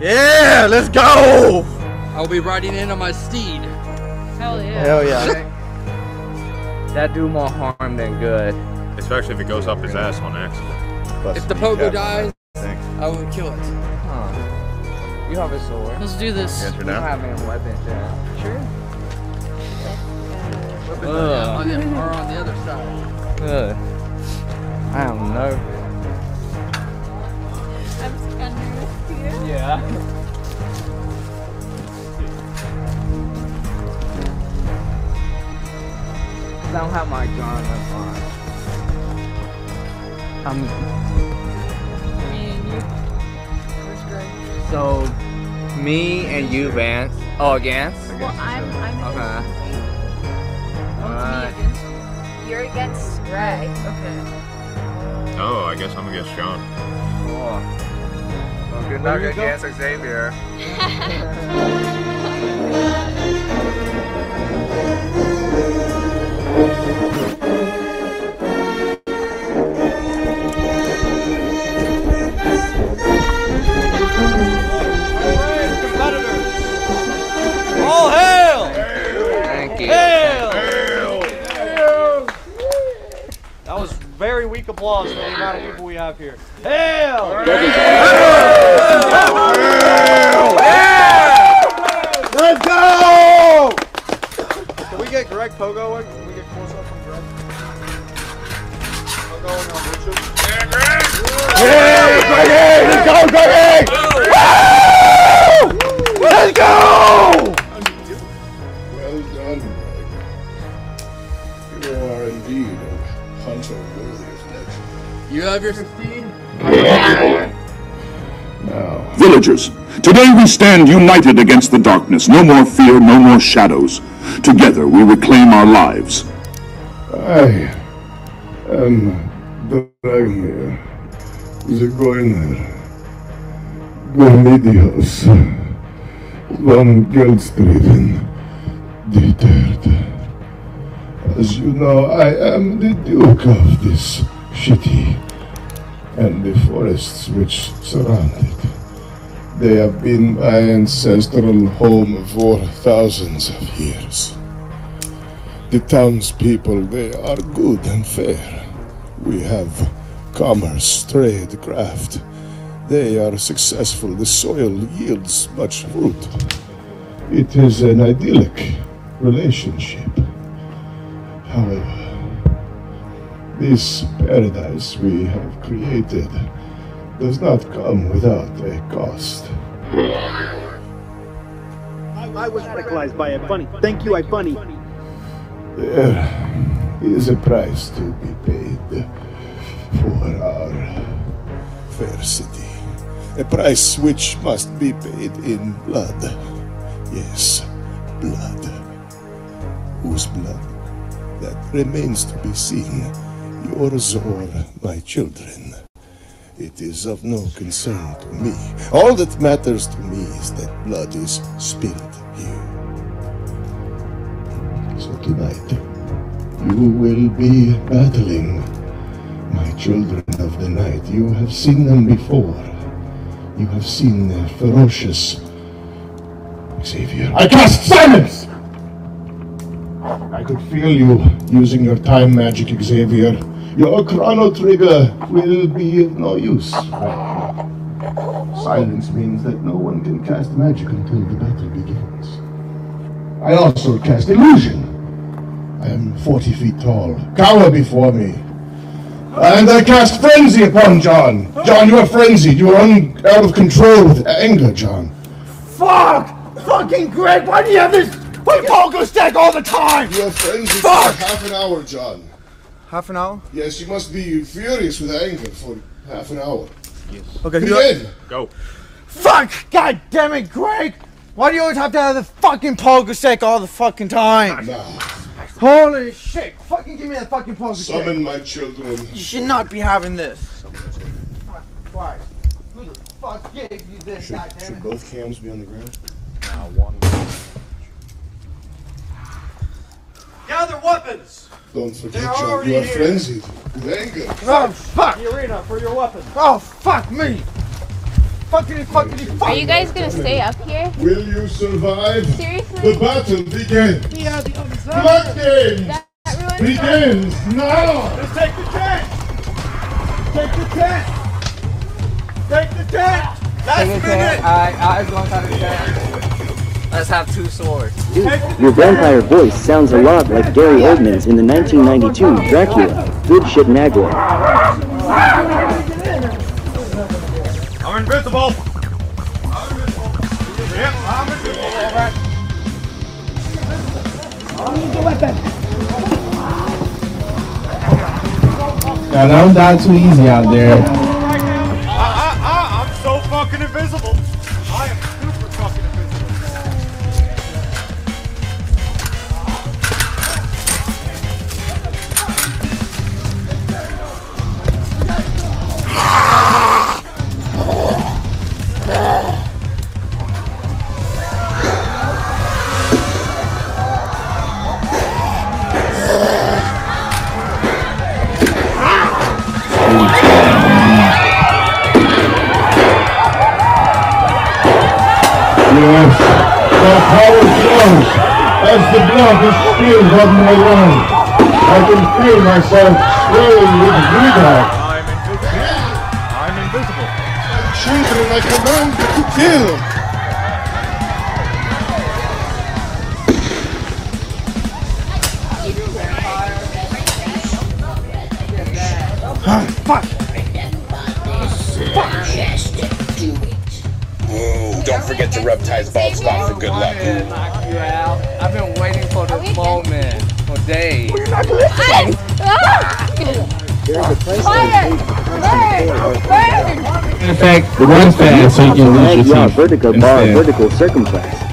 Yeah, let's go! I'll be riding in on my steed. Hell yeah. Hell yeah. That do more harm than good. Especially if it goes up his ass on accident. If the pogo dies, I will kill it. Huh. You have a sword. Let's do this. Yes or You don't have any weapons yet. Sure. Weapons are on the, are on the other side. Ugh. I don't know. Don't have my gun that's fine. Um, Me and you. Where's Greg? so me and you, Vance. Oh, against? Well, I'm I'm Okay. Oh, Alright. me against you. You're against Greg. Okay. Oh, I guess I'm against Jon. Cool. Well, good Where luck do you go? against Xavier. applause for the amount of people we have here. Hail! Let's go! Can we get Greg Pogo? Can we get close up from Greg? Pogo and Richard? Hey, Greggy! Let's go, Greggy! Legend. You have your steed? Now, Villagers, today we stand united against the darkness. No more fear, no more shadows. Together we reclaim our lives. I am Dragmir, Zigeuner, Gormidios, von Geldstriven, the third. As you know, I am the Duke of this city and the forests which surround it. They have been my ancestral home for thousands of years. The townspeople, they are good and fair. We have commerce, trade, craft. They are successful. The soil yields much fruit. It is an idyllic relationship. However, this paradise we have created does not come without a cost. I was radicalized by a bunny. Thank you, I bunny. There is a price to be paid for our fair city. A price which must be paid in blood. Yes, blood. Whose blood? That remains to be seen. Yours or my children. It is of no concern to me. All that matters to me is that blood is spilled here. So tonight, you will be battling my children of the night. You have seen them before. You have seen their ferocious Xavier. I cast silence! I could feel you using your time magic, Xavier. Your chrono trigger will be of no use. Silence means that no one can cast magic until the battle begins. I also cast illusion. I am 40 feet tall. Cower before me. And I cast frenzy upon Jon. Jon, you are frenzied. You are un- out of control with anger, Jon. Fuck! Fucking Greg, why do you have this fucking pogo stack all the time? You are frenzied Fuck! for half an hour, Jon. Half an hour? Yes, you must be furious with anger for half an hour. Yes. Okay, who- Begin! Go. Fuck! God damn it, Greg! Why do you always have to have the fucking pogo stick all the fucking time? Now, Holy shit! Fucking give me that fucking pogo stick! summon my children. You should not be having this. Why? Who the fuck gave you this? Should, goddamn should it? both cams be on the ground? Gather weapons! Don't forget, They're Jon, already you are here. frenzied with anger. Oh fuck! The arena for your weapons. Oh fuck me! fucking fucking fucking. Are you guys gonna stay up here? Will you survive? Seriously? The battle begins. Yeah, the other side. Blood games That, that ruins begins now. Let's take the tent. Take the tent. Take the tent. Last minute. Alright, eyes going on the tent. Let's have two swords. Your vampire voice sounds a lot like Gary Oldman's in the 1992 Dracula. Good shit Nagler. I'm invincible. I'm invincible. Yep, I'm invincible. All right. Now don't die too easy out there. Yes, my power flows as the blood is spilled on my lungs. I can feel myself swelling with vigor. I'm invisible. I'm invisible. Children, I command you to kill. Oh, don't forget to rub Ty's bald spot for good luck. Yeah, knock you out. I've been waiting for this moment for days. Fire! Burn! Burn! In fact, run fast so you can lose Mag your yaw teeth. vertical bar Instead. vertical circumflex.